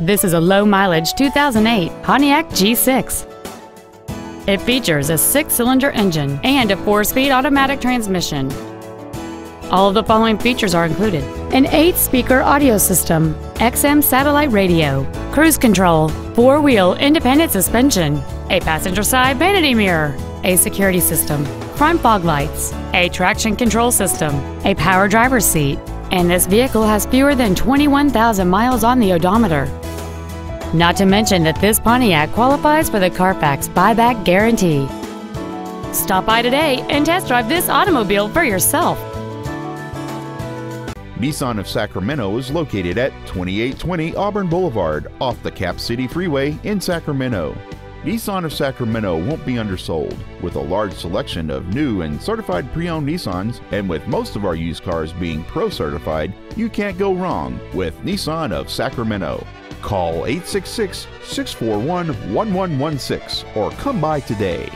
This is a low mileage 2008 Pontiac G6. It features a six cylinder engine and a four speed automatic transmission. All of the following features are included an eight speaker audio system, XM satellite radio, cruise control, four wheel independent suspension, a passenger side vanity mirror, a security system, front fog lights, a traction control system, a power driver's seat, and this vehicle has fewer than 21,000 miles on the odometer. Not to mention that this Pontiac qualifies for the Carfax buyback guarantee. Stop by today and test drive this automobile for yourself. Nissan of Sacramento is located at 2820 Auburn Boulevard off the Cap City Freeway in Sacramento. Nissan of Sacramento won't be undersold. With a large selection of new and certified pre owned Nissans, and with most of our used cars being pro certified, you can't go wrong with Nissan of Sacramento. Call 866 641 1116 or come by today.